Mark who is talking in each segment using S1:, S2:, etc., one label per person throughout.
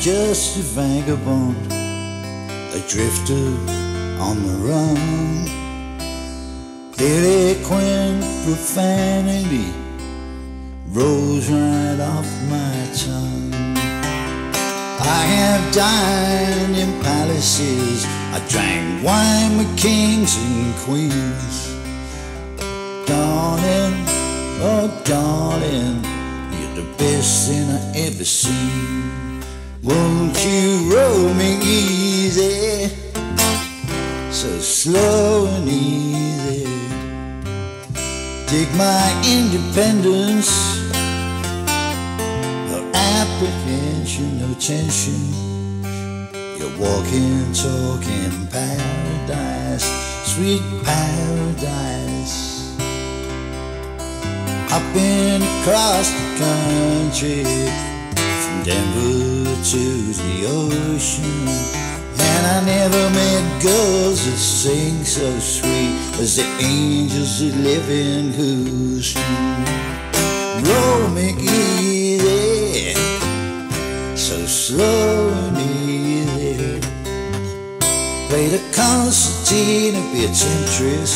S1: just a vagabond, a drifter on the run. Eloquent profanity rose right off my tongue. I have dined in palaces, I drank wine with kings and queens. Darling, oh darling, the best thing I ever seen. Won't you roll me easy, so slow and easy? Take my independence, no apprehension, no tension. You're walking, talking paradise, sweet paradise. I've been across the country from Denver to the ocean. And I never met girls that sing so sweet as the angels that live in Houston. Roll me easy, so slow and easy. Play the concertina, be a temptress.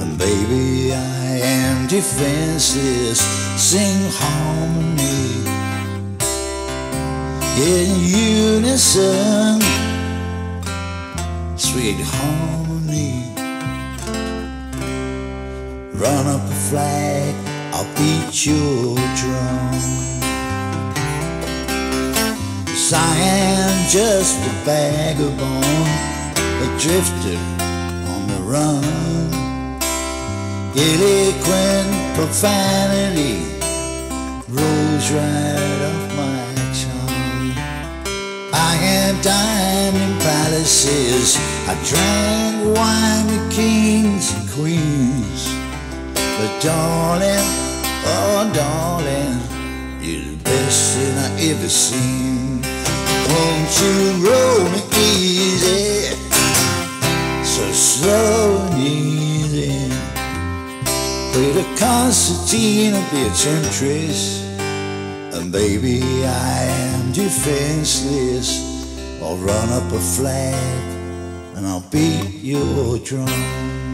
S1: And baby, I am defenseless. Sing harmony in unison, sweet harmony. Run up a flag, I'll beat your drum. I am just a vagabond, a drifter on the run. Eloquent profanity rolls right off my tongue. I have dined in palaces, I drank wine with kings and queens. But darling, oh darling, you're the best thing I ever seen. Won't you roll me Play the concertina, be a temptress. And baby, I am defenseless. I'll run up a flag and I'll beat your drum.